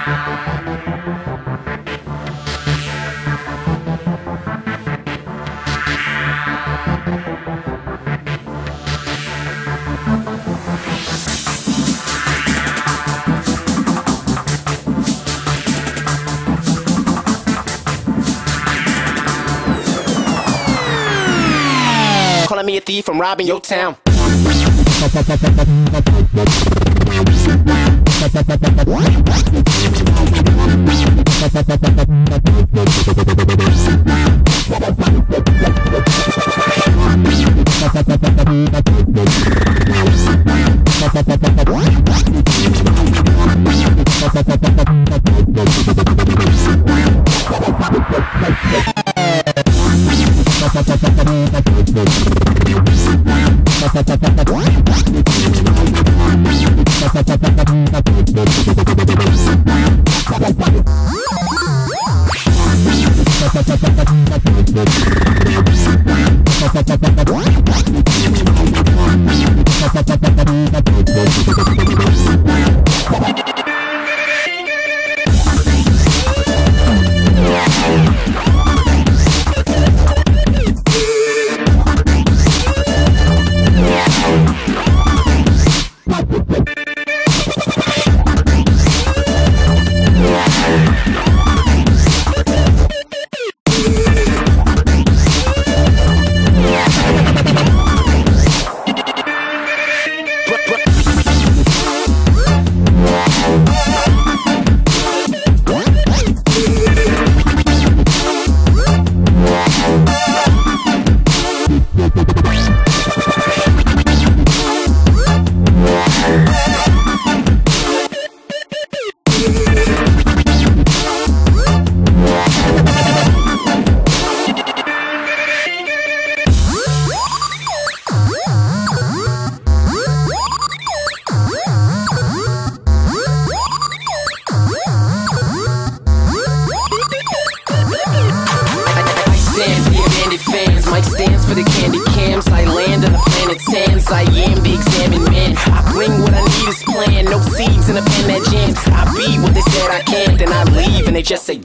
Calling me a thief from robbing your town. What? In a pen that jams. I be what they said I can't, then I leave and they just say.